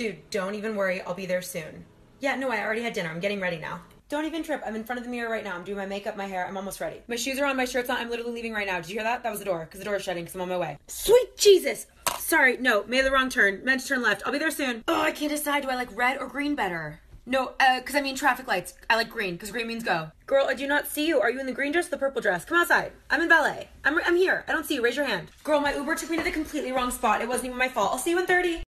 Dude, don't even worry. I'll be there soon. Yeah, no, I already had dinner. I'm getting ready now. Don't even trip. I'm in front of the mirror right now. I'm doing my makeup, my hair. I'm almost ready. My shoes are on, my shirt's on. I'm literally leaving right now. Did you hear that? That was the door, because the door is shutting, because I'm on my way. Sweet Jesus! Sorry, no, made the wrong turn. Meant to turn left. I'll be there soon. Oh, I can't decide. Do I like red or green better? No, uh, because I mean traffic lights. I like green, because green means go. Girl, I do not see you. Are you in the green dress or the purple dress? Come outside. I'm in ballet. I'm, I'm here. I don't see you. Raise your hand. Girl, my Uber took me to the completely wrong spot. It wasn't even my fault. I'll see you in 30.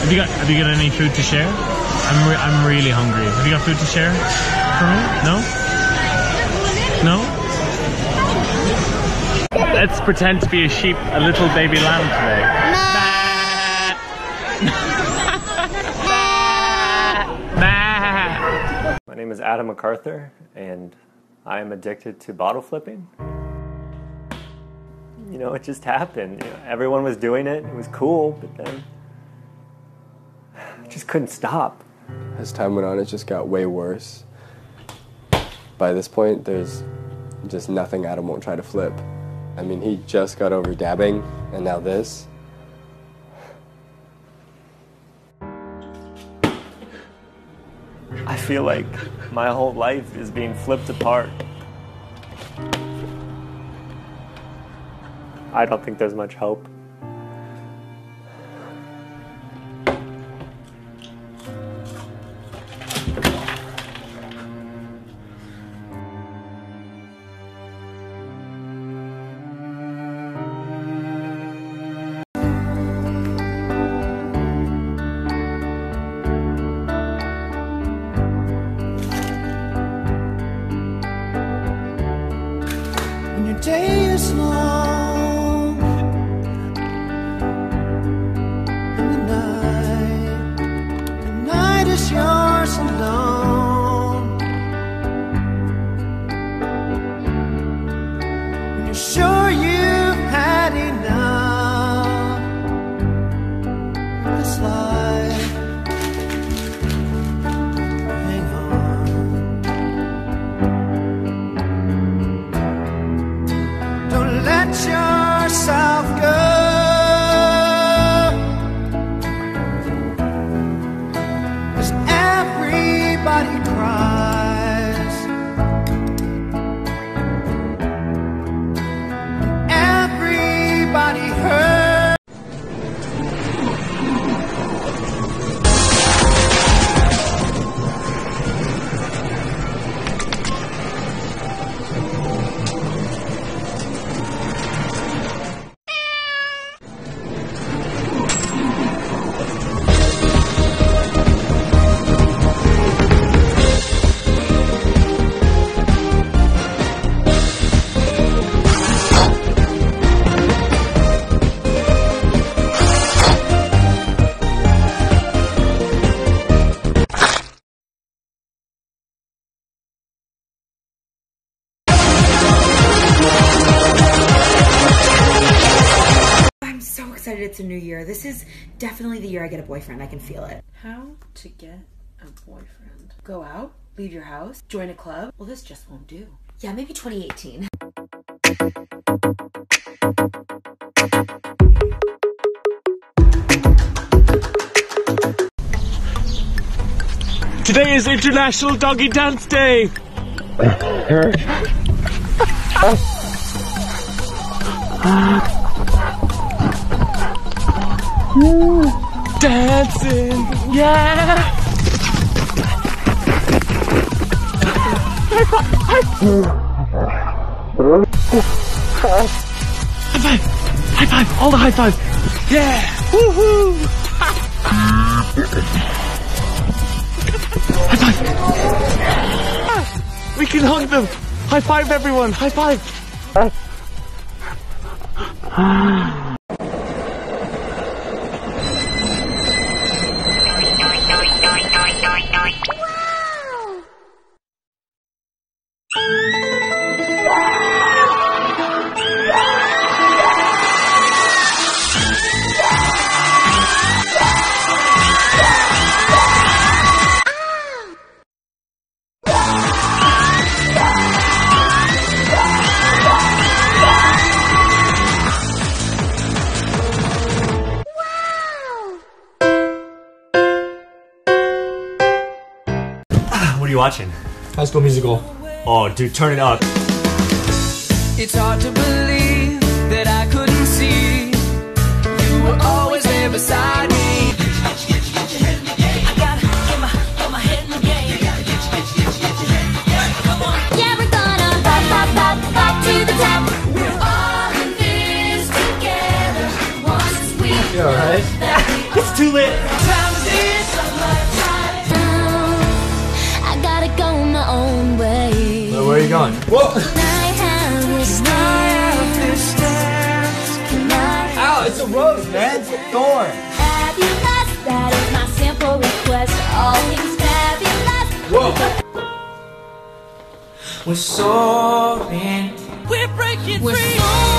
Have you got Have you got any food to share? I'm re- I'm really hungry. Have you got food to share for me? No. No. Let's pretend to be a sheep, a little baby lamb today. My name is Adam MacArthur, and I am addicted to bottle flipping. You know, it just happened. You know, everyone was doing it, it was cool, but then I just couldn't stop. As time went on, it just got way worse. By this point, there's just nothing Adam won't try to flip. I mean, he just got over dabbing, and now this. I feel like my whole life is being flipped apart. I don't think there's much hope. day is long excited it's a new year. This is definitely the year I get a boyfriend. I can feel it. How to get a boyfriend? Go out, leave your house, join a club? Well, this just won't do. Yeah, maybe 2018. Today is International Doggy Dance Day. Dancing, yeah. High five! High five! All the high fives! Yeah! Woohoo! High five! We can hug them! High five everyone! High five! Watching? High School Musical. Oh, dude, turn it up. It's hard to believe that I couldn't see you were always there beside me. Yeah, we're gonna pop, pop, going? Whoa! I have this dance. Can I Ow, it's a rose, man. It's a thorn. fabulous? That is my simple request. All things fabulous. Whoa! We're soaring. We're breaking We're free. soaring.